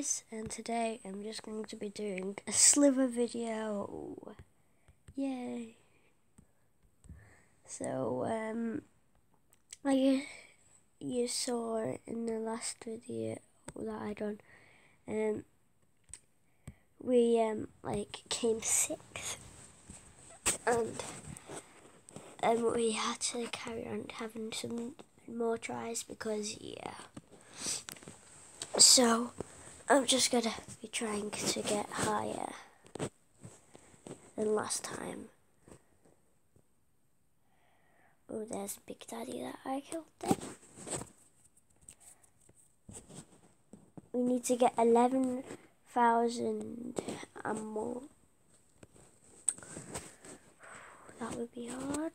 guys, and today I'm just going to be doing a sliver video. Yay! So, um, like you saw in the last video that I done, um, we um like came sixth, and um we had to carry on having some more tries because yeah. So, I'm just gonna be trying to get higher than last time. Oh, there's Big Daddy that I killed there. We need to get 11,000 and more. That would be hard,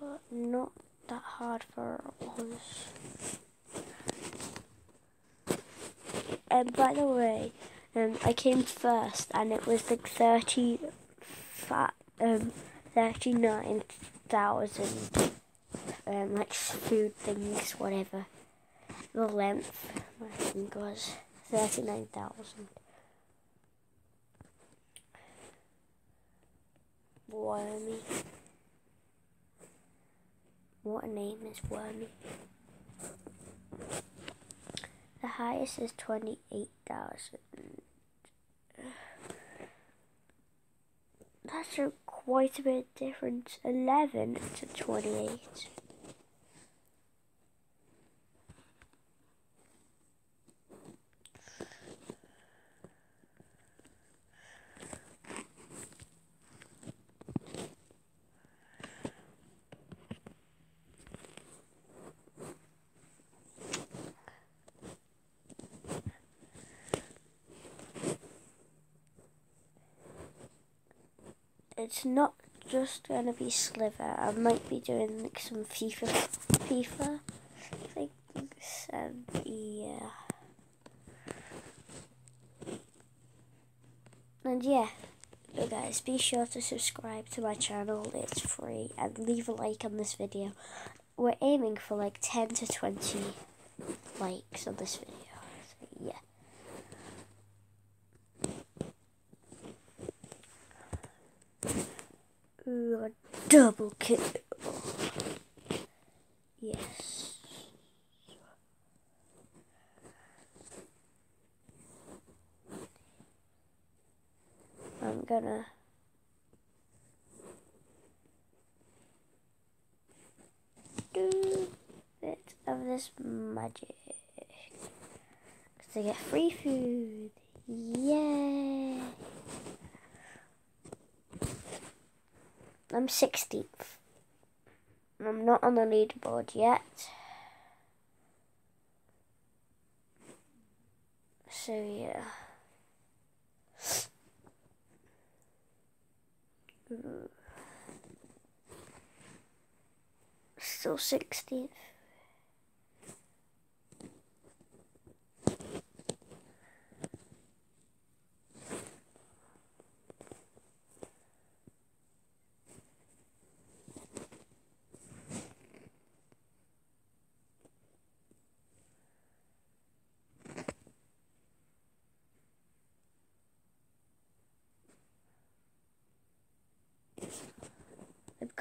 but not that hard for us. And by the way, um, I came first, and it was like thirty, fat, um, thirty nine thousand, um, like food things, whatever. The length, I think was thirty nine thousand. Wormy. What a name is Wormy. The highest is 28,000. That's a quite a bit difference. 11 to 28. It's not just gonna be Sliver. I might be doing like some FIFA, FIFA things, and yeah, and yeah. So guys, be sure to subscribe to my channel. It's free, and leave a like on this video. We're aiming for like ten to twenty likes on this video. So yeah. Ooh, a double kill. Yes. I'm gonna do a bit of this magic. Because I get free food. Yay! I'm 16th. I'm not on the leaderboard yet. So yeah. Still 16th.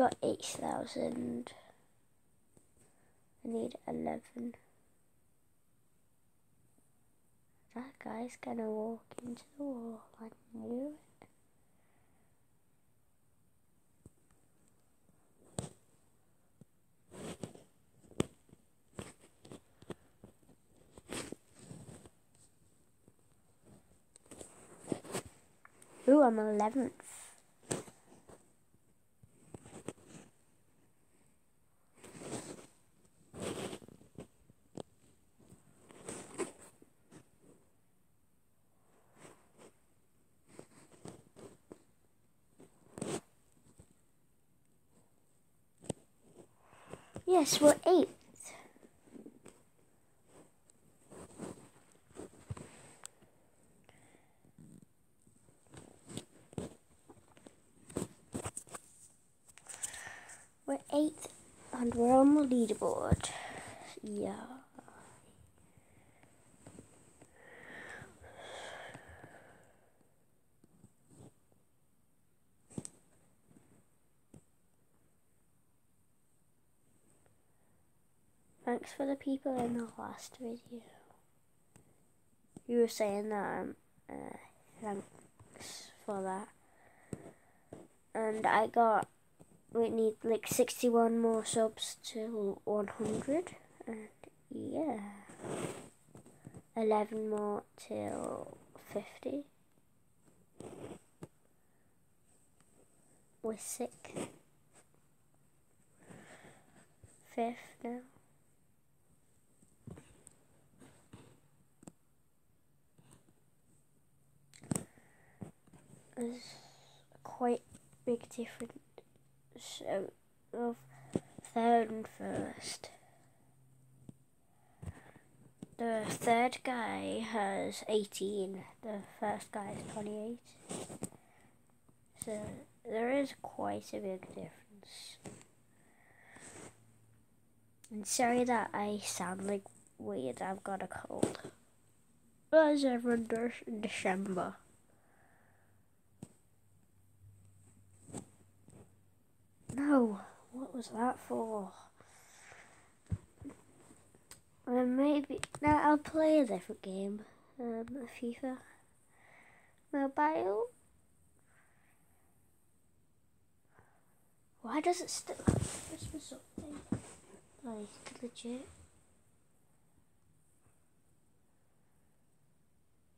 Got 8,000. I need 11. That guy's gonna walk into the wall. I knew it. Ooh, I'm 11th. Yes, we're eight. We're eighth and we're on the leaderboard. Yeah. Thanks for the people in the last video. You were saying that, um, uh, thanks for that. And I got, we need like 61 more subs to 100. And yeah, 11 more till 50. We're sick. Fifth now. There's quite big difference um, of third and first. The third guy has 18, the first guy is 28. So there is quite a big difference. And sorry that I sound like weird, I've got a cold. As everyone does in December. No, what was that for? Uh, maybe now I'll play a different game. Um, FIFA mobile. Why does it still Christmas update? Like legit.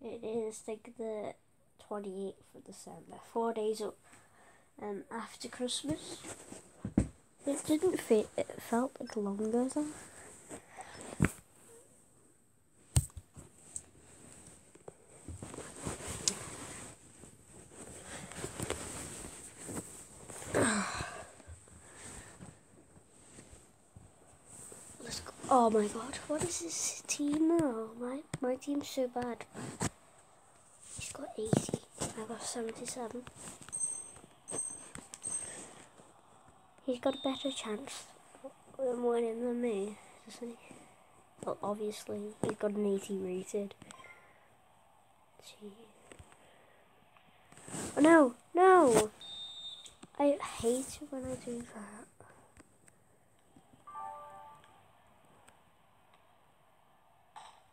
It is like the 28th of December, four days up um, after Christmas. It didn't fit, it felt like longer though. Oh my god, what is this team now? My my team's so bad. He's got 80. I got 77. He's got a better chance of winning than me, doesn't he? Well, obviously, he's got an 80 rated. Gee. Oh no, no! I hate when I do that.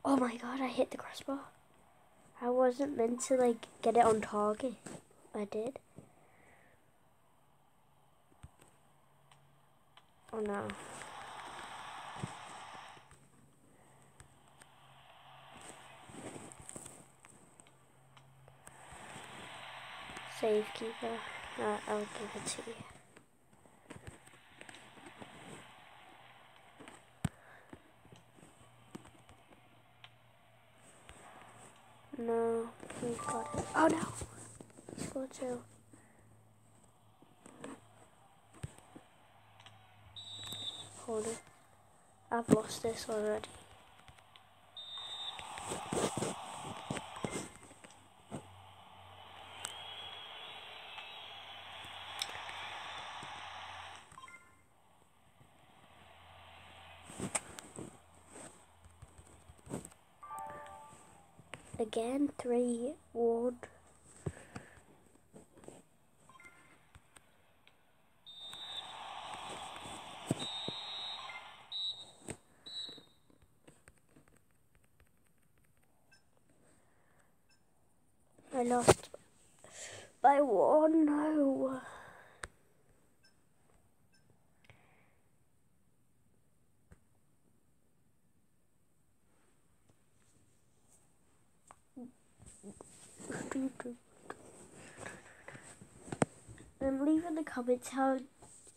Oh my god, I hit the crossbar. I wasn't meant to like get it on target. I did. Oh no. Save keeper. Uh, I'll give it to you. No, we got it. Oh no! He scored two. Hold it. This already. Again, three wood. Lost by one. No. Um, leave in the comments how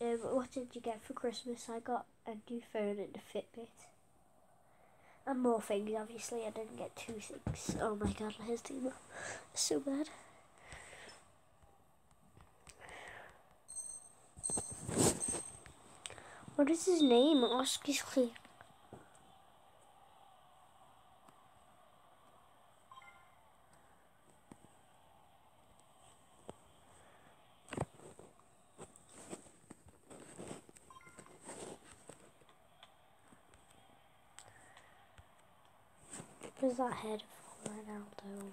um, what did you get for Christmas? I got a new phone and a Fitbit. And more things, obviously. I didn't get two things. Oh my god, his team so bad. What is his name? Oscar was that head of Ronaldo?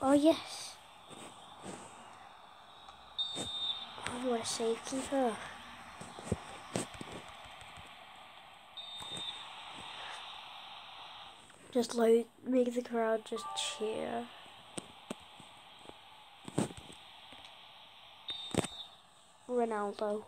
Oh yes. Oh, I'm a safekeeper. Just like make the crowd just cheer. Ronaldo.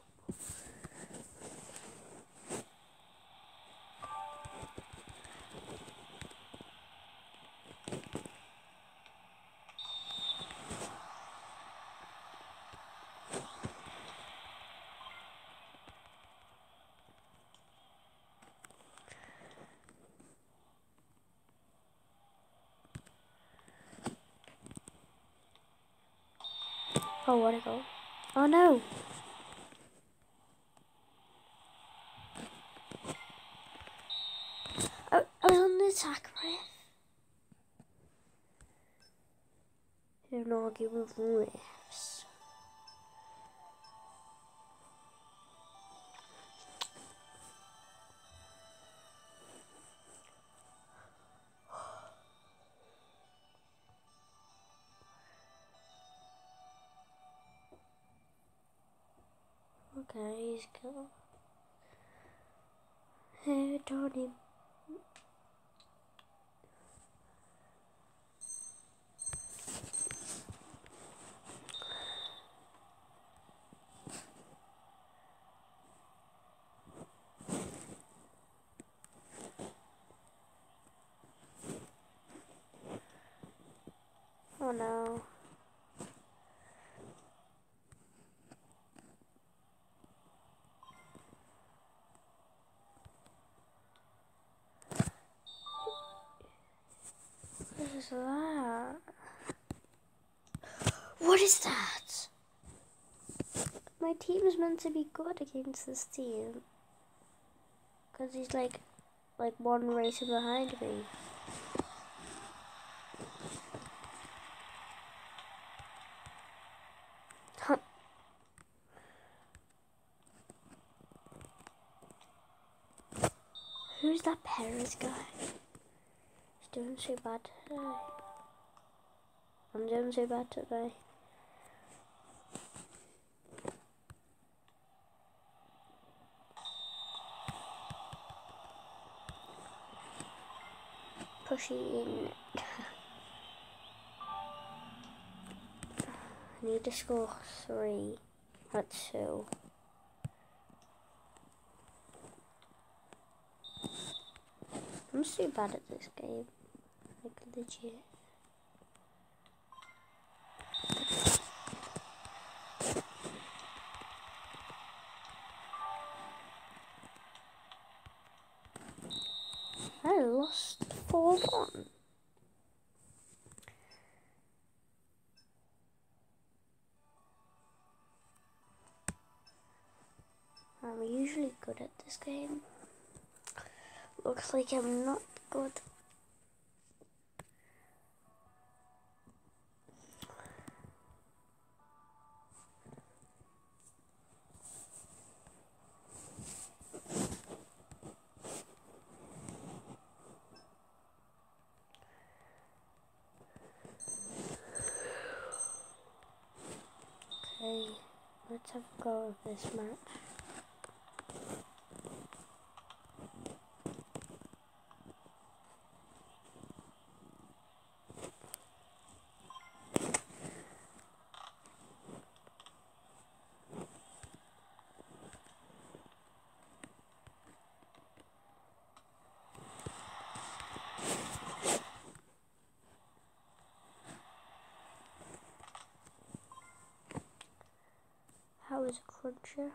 Oh, what a goal. Oh no! I, I was on the attack, right? Don't argue with refs. He's killed. Hey, Tony. Oh no. What is that? What is that? My team is meant to be good against this team. Because he's like, like one racer behind me. Who's that Paris guy? Doing so bad today. I'm um, doing so bad today. Pushing. Need to score three. That's two. I'm so bad at this game. Legit. I lost 4 1. I'm usually good at this game. Looks like I'm not good. Okay, let's have a go of this match. How is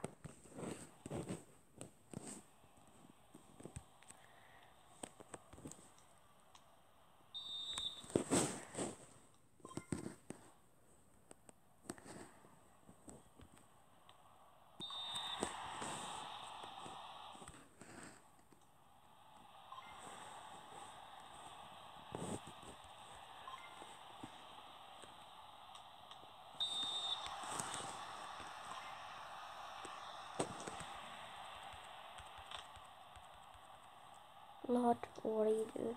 a cruncher? Lord, what are you doing?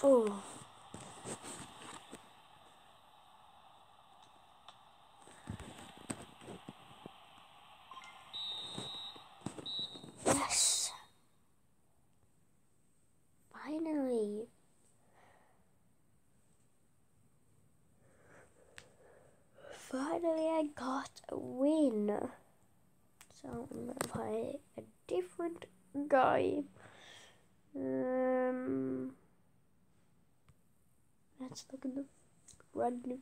Oh. Yes. Finally. Finally, I got a win. So I'm gonna play a different guy. Um, let's look at the random.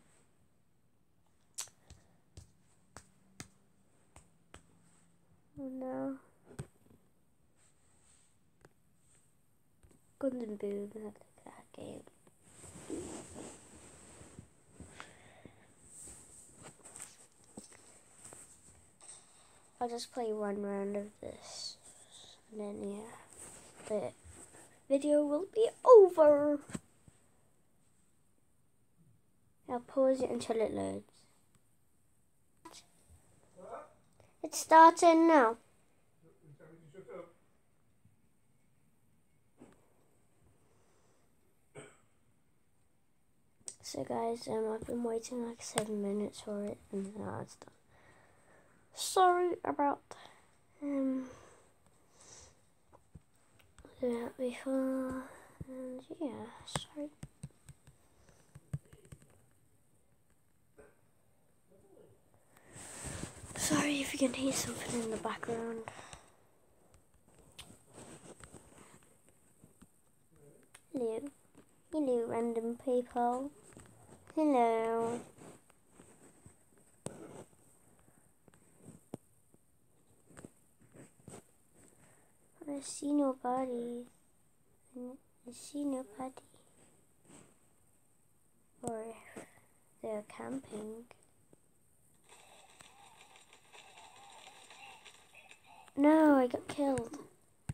Oh no. Golden Boom, that game. I'll just play one round of this, and then yeah, the video will be over. I'll pause it until it loads. It's starting now. So guys, um, I've been waiting like seven minutes for it, and now it's done. Sorry about um that before, and yeah, sorry. Sorry if you can hear something in the background. Hello. Hello, random people. Hello. I see nobody. I see nobody. Or they're camping. No, I got killed.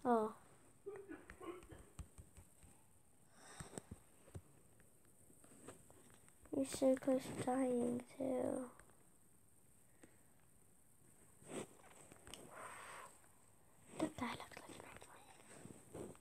Oh. You're so close to dying too. That guy looked like an old one.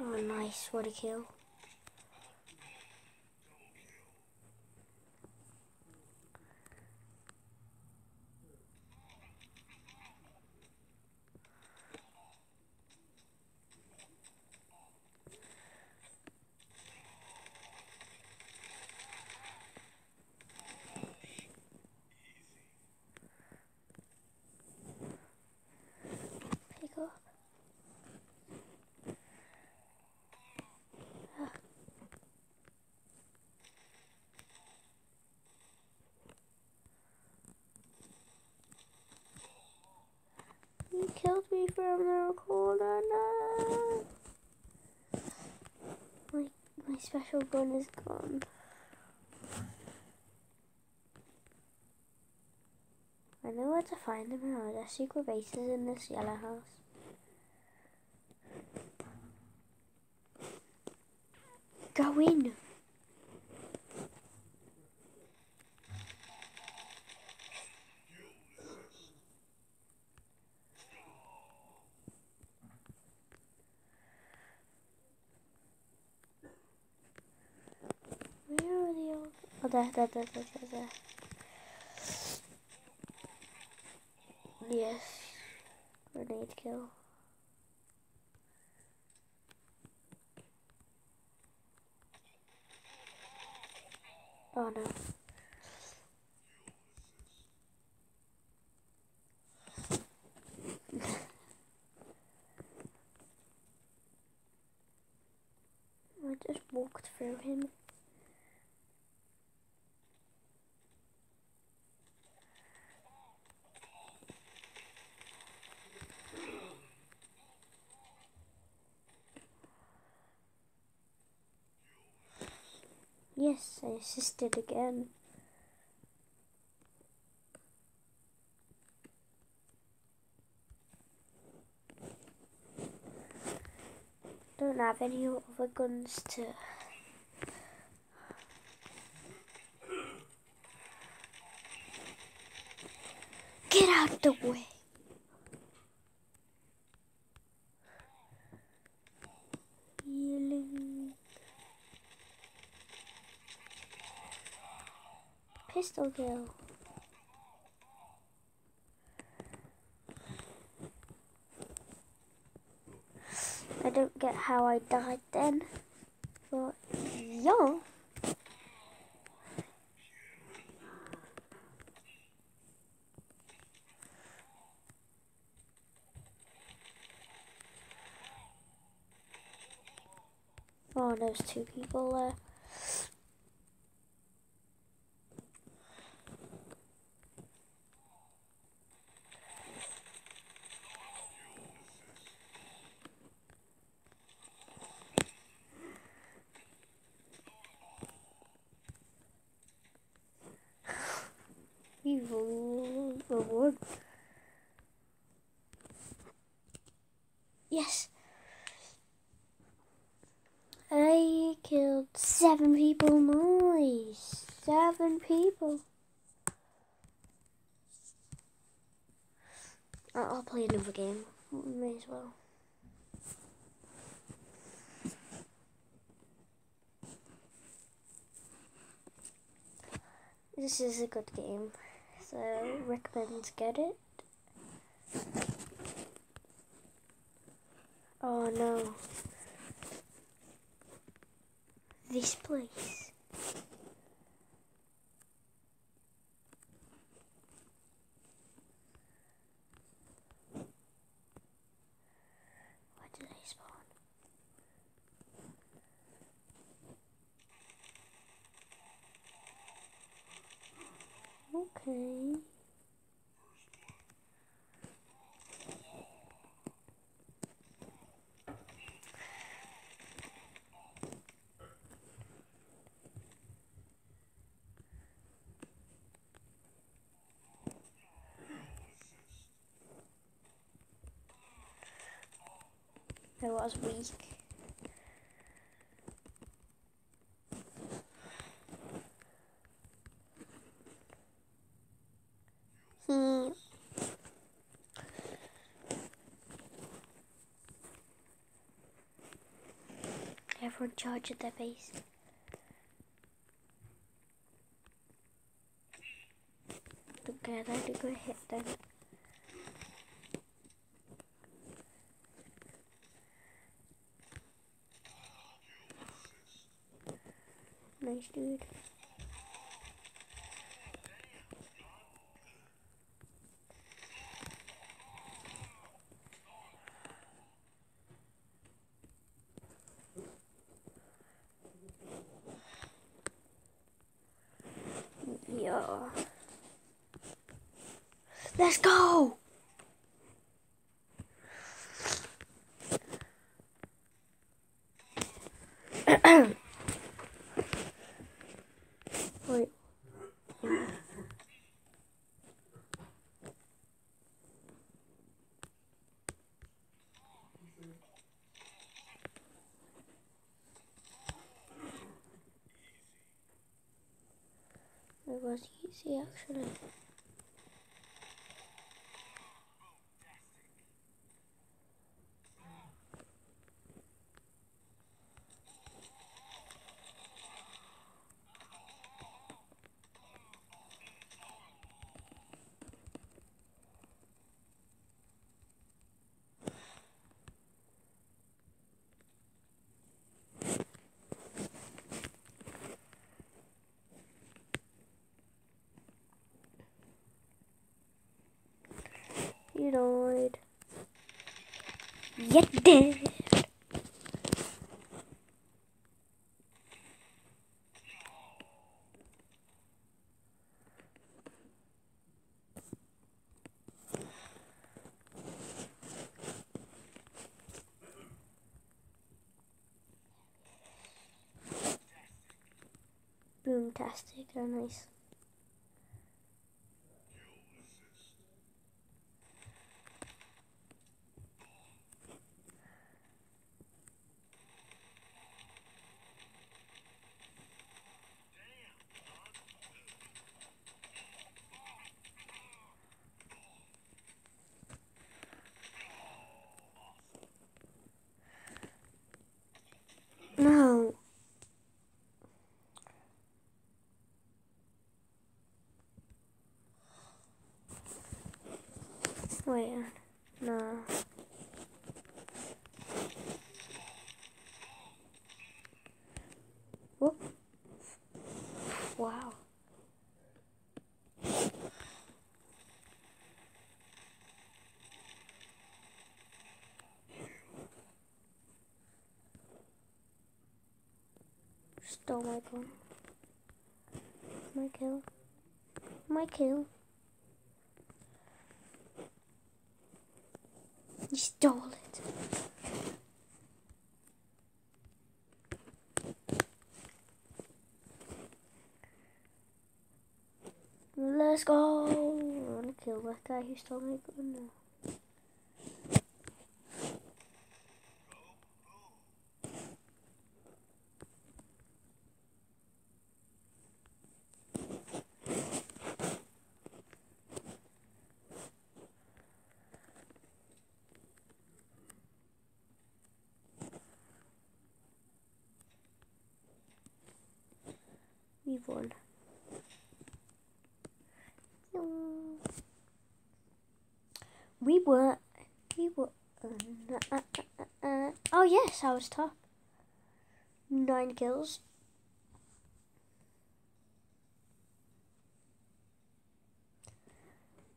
Oh, nice. What a kill. Pick up. You killed me from the corner. No. My my special gun is gone. I know where to find them now. There's secret bases in this yellow house. Go in. Old? Oh, there, there, there, there, there, there. Yes. Grenade kill. Oh no. I just walked through him. Yes, I assisted again. Don't have any other guns to Get out of the way. Pistol kill. I don't get how I died then. But yeah. Oh, there's two people there. You reward. Yes. I killed seven people. Nice. Seven people. Uh, I'll play another game. May as well. This is a good game, so recommend get it. Oh no. This place. Where did I spawn? Okay. Was weak. Everyone charge at their base. Had a good hit them. Nice dude. Yeah. Let's go! Wait. It was easy actually. You died. Boomtastic. They're nice. No. Wait, no. Whoop. Wow. Stole my gun. My kill. My kill. You stole it. Let's go. I want to kill that guy who stole my gun now. We were. We were. Uh, uh, uh, oh yes, I was top. Nine kills.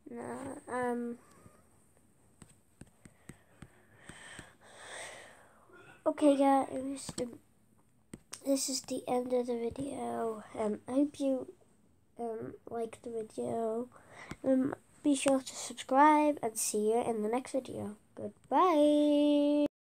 Nah, um. Okay, guys. This is the end of the video. Um, I hope you um like the video. Um, be sure to subscribe and see you in the next video. Goodbye.